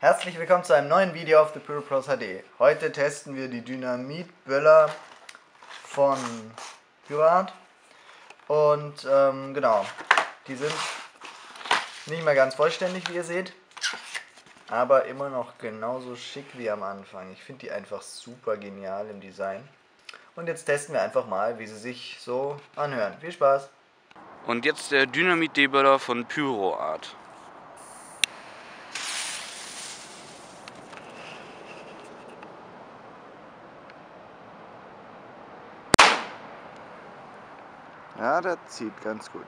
Herzlich willkommen zu einem neuen Video auf The Pyro Pros HD. Heute testen wir die Dynamitböller von Pyroart. Und ähm, genau, die sind nicht mehr ganz vollständig, wie ihr seht. Aber immer noch genauso schick wie am Anfang. Ich finde die einfach super genial im Design. Und jetzt testen wir einfach mal, wie sie sich so anhören. Viel Spaß! Und jetzt der Dynamit-Deböller von Pyroart. Ja, das zieht ganz gut.